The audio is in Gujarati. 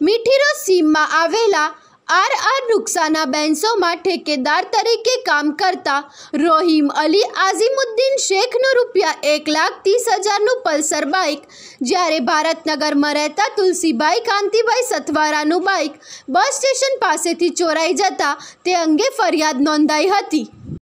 મીઠીરો સીમમાં આવેલા આર આર નુકસાના બેન્સોમાં ઠેકેદાર તરીકે કામ કરતા રોહિમ અલી આઝીમુદ્દીન શેખનું રૂપિયા એક લાખ ત્રીસ હજારનું પલ્સર બાઇક, જ્યારે ભારતનગરમાં રહેતા તુલસીભાઈ કાંતિભાઈ સથવારાનું બાઇક બસ સ્ટેશન પાસેથી ચોરાઈ જતા તે અંગે ફરિયાદ નોંધાઈ હતી.